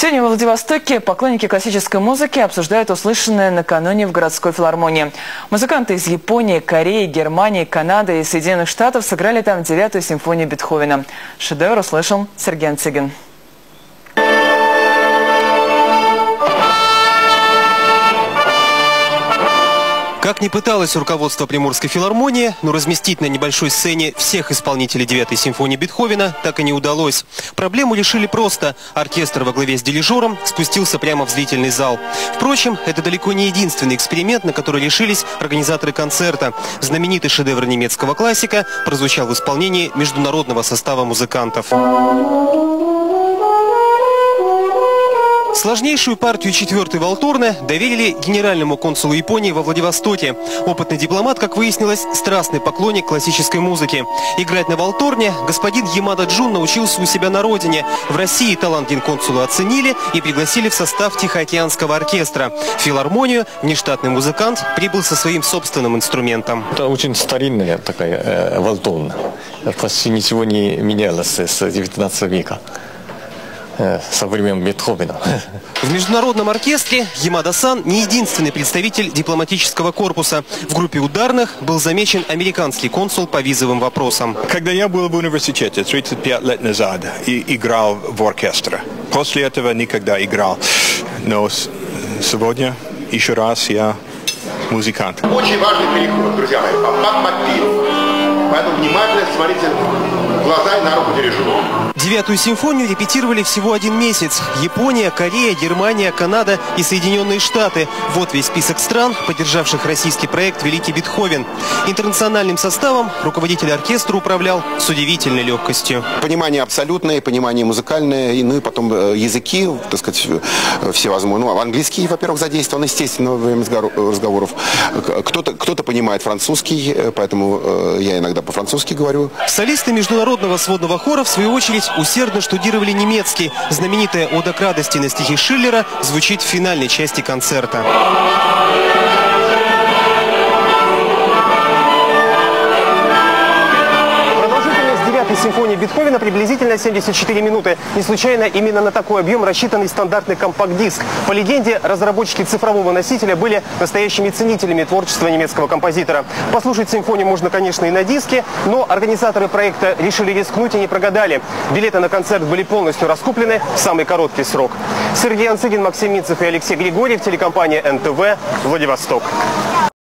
Сегодня во Владивостоке поклонники классической музыки обсуждают услышанное накануне в городской филармонии. Музыканты из Японии, Кореи, Германии, Канады и Соединенных Штатов сыграли там девятую симфонию Бетховена. Шедевр услышал Сергей Анцигин. Как ни пыталось руководство Приморской филармонии, но разместить на небольшой сцене всех исполнителей 9-й симфонии Бетховена так и не удалось. Проблему решили просто. Оркестр во главе с дирижером спустился прямо в зрительный зал. Впрочем, это далеко не единственный эксперимент, на который решились организаторы концерта. Знаменитый шедевр немецкого классика прозвучал в исполнении международного состава музыкантов. Сложнейшую партию четвертой Волторны доверили генеральному консулу Японии во Владивостоке. Опытный дипломат, как выяснилось, страстный поклонник классической музыки. Играть на Волторне господин Ямада Джун научился у себя на родине. В России талант генконсула оценили и пригласили в состав Тихоокеанского оркестра. В филармонию внештатный музыкант прибыл со своим собственным инструментом. Это очень старинная такая э, Волторна. Почти ничего не менялось с 19 века со времен Бетховена. В Международном оркестре Ямада-сан не единственный представитель дипломатического корпуса. В группе ударных был замечен американский консул по визовым вопросам. Когда я был в университете 35 лет назад и играл в оркестре, после этого никогда играл. Но сегодня еще раз я музыкант. Очень важный переход, друзья мои, под Поэтому внимательно смотрите в глаза и на руку дирижеру. Девятую симфонию репетировали всего один месяц. Япония, Корея, Германия, Канада и Соединенные Штаты. Вот весь список стран, поддержавших российский проект «Великий Бетховен». Интернациональным составом руководитель оркестра управлял с удивительной легкостью. Понимание абсолютное, понимание музыкальное, и, ну и потом э, языки, так сказать, э, всевозможные. Ну, английский, во-первых, задействован, естественно, во время разговоров. Кто-то кто понимает французский, э, поэтому я иногда по-французски говорю. Солисты международного сводного хора, в свою очередь, усердно штудировали немецкий. Знаменитая «Ода к радости» на стихи Шиллера звучит в финальной части концерта. Симфонии Бетховена приблизительно 74 минуты. Не случайно именно на такой объем рассчитанный стандартный компакт-диск. По легенде, разработчики цифрового носителя были настоящими ценителями творчества немецкого композитора. Послушать симфонию можно, конечно, и на диске, но организаторы проекта решили рискнуть и не прогадали. Билеты на концерт были полностью раскуплены в самый короткий срок. Сергей Анцигин, Максим Минцев и Алексей Григорьев, телекомпания НТВ, Владивосток.